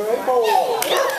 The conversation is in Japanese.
イエーイ